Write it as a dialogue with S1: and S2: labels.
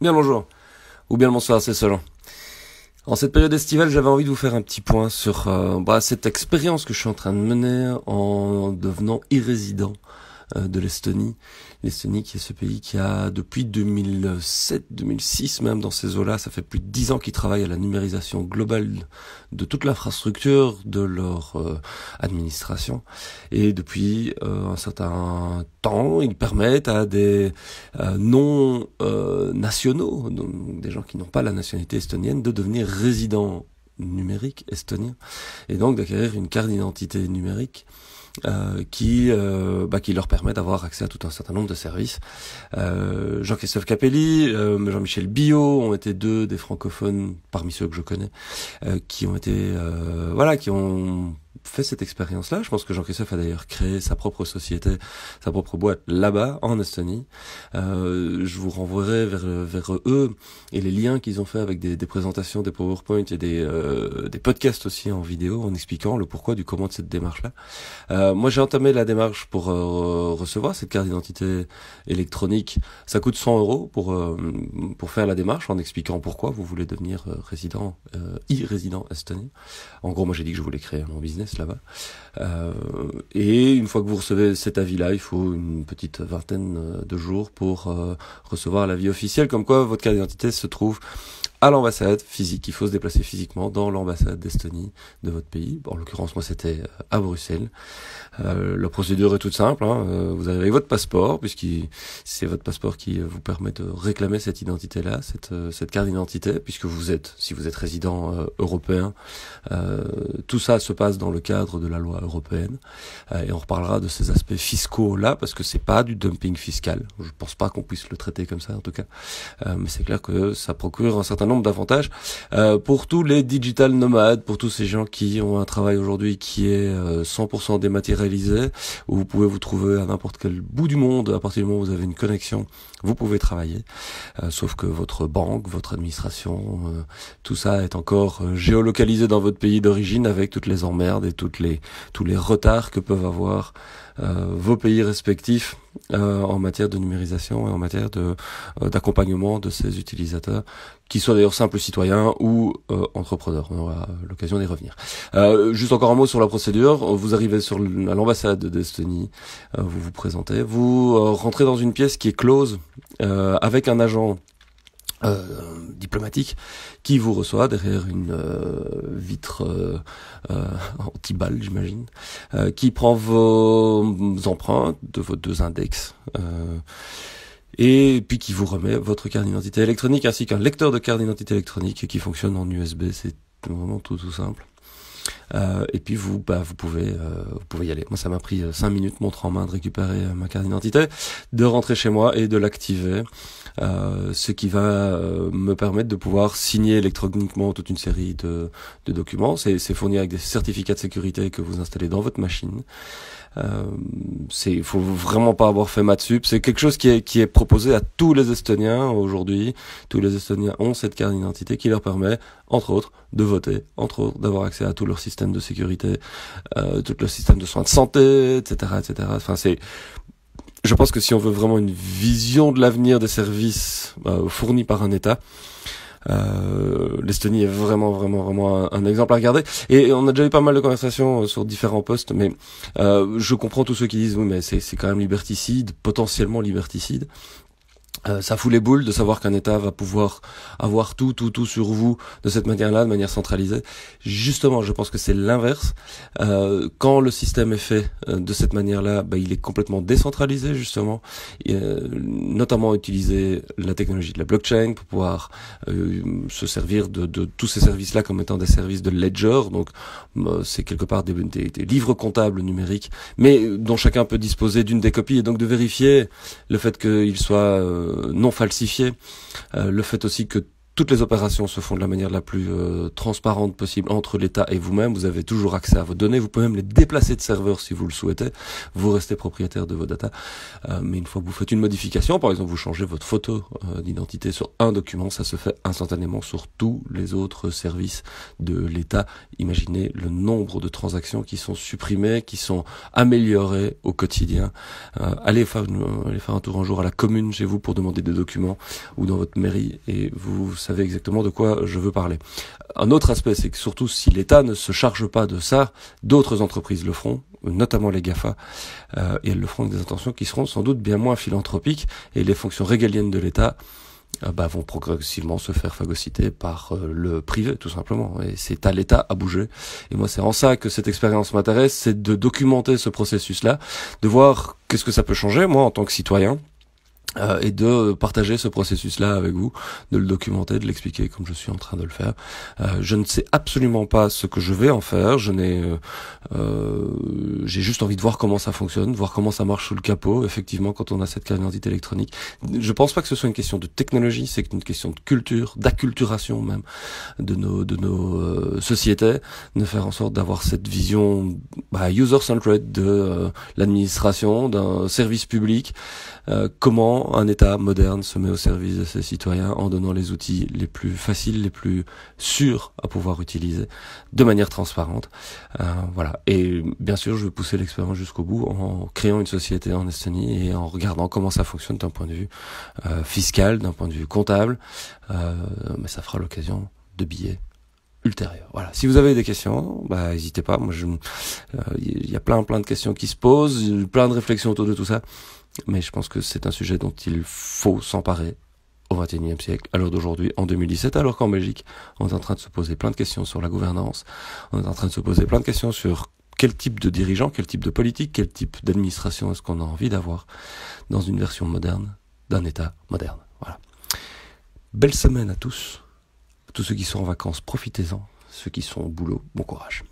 S1: Bien bonjour, ou bien bonsoir, c'est selon. En cette période estivale, j'avais envie de vous faire un petit point sur euh, bah, cette expérience que je suis en train de mener en devenant irrésident de l'Estonie. L'Estonie qui est ce pays qui a depuis 2007, 2006 même dans ces eaux-là, ça fait plus de dix ans qu'ils travaillent à la numérisation globale de toute l'infrastructure de leur euh, administration. Et depuis euh, un certain temps, ils permettent à des non nationaux, donc des gens qui n'ont pas la nationalité estonienne, de devenir résidents numériques estoniens et donc d'acquérir une carte d'identité numérique euh, qui euh, bah, qui leur permet d'avoir accès à tout un certain nombre de services. Euh, Jean-Christophe Capelli, euh, Jean-Michel Billot ont été deux des francophones parmi ceux que je connais qui ont été voilà qui ont fait cette expérience-là. Je pense que Jean-Christophe a d'ailleurs créé sa propre société, sa propre boîte là-bas, en Estonie. Euh, je vous renvoierai vers, vers eux et les liens qu'ils ont fait avec des, des, présentations, des PowerPoint et des, euh, des podcasts aussi en vidéo en expliquant le pourquoi du comment de cette démarche-là. Euh, moi, j'ai entamé la démarche pour euh, recevoir cette carte d'identité électronique. Ça coûte 100 euros pour, euh, pour faire la démarche en expliquant pourquoi vous voulez devenir euh, résident, e-résident estonien. En gros, moi, j'ai dit que je voulais créer mon business là-bas. Euh, et une fois que vous recevez cet avis-là, il faut une petite vingtaine de jours pour euh, recevoir l'avis officiel, comme quoi votre carte d'identité se trouve à l'ambassade physique. Il faut se déplacer physiquement dans l'ambassade d'Estonie de votre pays. En l'occurrence, moi, c'était euh, à Bruxelles. Euh, la procédure est toute simple. Hein. Euh, vous avez votre passeport, puisque c'est votre passeport qui vous permet de réclamer cette identité-là, cette, cette carte d'identité, puisque vous êtes, si vous êtes résident européen, tout ça se passe dans le cadre de la loi européenne. et on reparlera de ces aspects fiscaux-là, parce que c'est pas du dumping fiscal. Je pense pas qu'on puisse le traiter comme ça, en tout cas. mais c'est clair que ça procure un certain nombre d'avantages. Euh, pour tous les digital nomades, pour tous ces gens qui ont un travail aujourd'hui qui est 100% euh, dématérialisé, où vous pouvez vous trouver à n'importe quel bout du monde, à partir du moment où vous avez une connexion, vous pouvez travailler, euh, sauf que votre banque, votre administration, tout ça est encore géolocalisé dans votre pays d'origine avec toutes les emmerdes et toutes les tous les retards que peuvent avoir vos pays respectifs euh, en matière de numérisation et en matière de euh, d'accompagnement de ces utilisateurs, qui soient d'ailleurs simples citoyens ou euh, entrepreneurs. On aura l'occasion d'y revenir. juste encore un mot sur la procédure. Vous arrivez sur à l'ambassade d'Estonie, vous vous présentez, vous rentrez dans une pièce qui est close avec un agent euh, diplomatique qui vous reçoit derrière une euh, vitre euh, anti-balle, j'imagine, qui prend vos empreintes de vos deux index et puis qui vous remet votre carte d'identité électronique ainsi qu'un lecteur de carte d'identité électronique qui fonctionne en USB. C'est vraiment tout tout simple. Euh, et puis vous, bah, vous pouvez, euh, vous pouvez y aller. Moi, ça m'a pris euh, cinq minutes, montre en main, de récupérer ma carte d'identité, de rentrer chez moi et de l'activer, ce qui va me permettre de pouvoir signer électroniquement toute une série de, de documents. C'est fourni avec des certificats de sécurité que vous installez dans votre machine. Euh, c'est, faut vraiment pas avoir fait maths sup. C'est quelque chose qui est qui est proposé à tous les Estoniens aujourd'hui. Tous les Estoniens ont cette carte d'identité qui leur permet, entre autres, de voter, entre autres, d'avoir accès à tout leur système de sécurité, euh, tout leur système de soins de santé, etc., etc. Enfin, c'est je pense que si on veut vraiment une vision de l'avenir des services euh, fournis par un État, euh, L'Estonie est vraiment, vraiment, vraiment un, exemple à regarder. Et on a déjà eu pas mal de conversations sur différents postes, mais je comprends tous ceux qui disent oui, mais c'est quand même liberticide, potentiellement liberticide. Euh, ça fout les boules de savoir qu'un État va pouvoir avoir tout, tout, tout sur vous de cette manière-là, de manière centralisée. Justement, je pense que c'est l'inverse. Euh, quand le système est fait euh, de cette manière-là, bah, il est complètement décentralisé, justement, et, notamment utiliser la technologie de la blockchain pour pouvoir se servir de, de tous ces services-là comme étant des services de ledger. Donc, c'est quelque part des, des, des, livres comptables numériques, mais dont chacun peut disposer d'une des copies et donc de vérifier le fait qu'il soit non falsifié, euh, le fait aussi que toutes les opérations se font de la manière la plus euh, transparente possible entre l'État et vous-même. Vous avez toujours accès à vos données. Vous pouvez même les déplacer de serveur si vous le souhaitez. Vous restez propriétaire de vos data. Euh, mais une fois que vous faites une modification, par exemple, vous changez votre photo euh, d'identité sur un document, ça se fait instantanément sur tous les autres services de l'État. Imaginez le nombre de transactions qui sont supprimées, qui sont améliorées au quotidien. allez, faire allez faire un tour un jour à la commune chez vous pour demander des documents ou dans votre mairie et vous savez exactement de quoi je veux parler. Un autre aspect, c'est que surtout si l'État ne se charge pas de ça, d'autres entreprises le feront, notamment les GAFA, euh, et elles le feront avec des intentions qui seront sans doute bien moins philanthropiques, et les fonctions régaliennes de l'État euh, bah, vont progressivement se faire phagocyter par euh, le privé, tout simplement. Et c'est à l'État à bouger. Et moi, c'est en ça que cette expérience m'intéresse, c'est de documenter ce processus-là, de voir qu'est-ce que ça peut changer, moi, en tant que citoyen, euh, et de partager ce processus-là avec vous, de le documenter, de l'expliquer comme je suis en train de le faire. Euh, je ne sais absolument pas ce que je vais en faire. Je n'ai, euh, euh j'ai juste envie de voir comment ça fonctionne, voir comment ça marche sous le capot. Effectivement, quand on a cette carte d'identité électronique, je pense pas que ce soit une question de technologie, c'est une question de culture, d'acculturation même de nos de nos sociétés, de faire en sorte d'avoir cette vision bah, user-centered de l'administration, d'un service public. comment un État moderne se met au service de ses citoyens en donnant les outils les plus faciles, les plus sûrs à pouvoir utiliser de manière transparente. Euh, voilà. Et bien sûr, je veux pousser l'expérience jusqu'au bout en créant une société en Estonie et en regardant comment ça fonctionne d'un point de vue euh, fiscal, d'un point de vue comptable. Euh, mais ça fera l'occasion de billets ultérieurs. Voilà. Si vous avez des questions, bah n'hésitez pas. Moi, il y a plein plein de questions qui se posent, plein de réflexions autour de tout ça mais je pense que c'est un sujet dont il faut s'emparer au XXIe siècle, à l'heure d'aujourd'hui, en 2017, alors qu'en Belgique, on est en train de se poser plein de questions sur la gouvernance, on est en train de se poser plein de questions sur quel type de dirigeant, quel type de politique, quel type d'administration est-ce qu'on a envie d'avoir dans une version moderne d'un État moderne. Voilà. Belle semaine à tous. Tous ceux qui sont en vacances, profitez-en. Ceux qui sont au boulot, bon courage.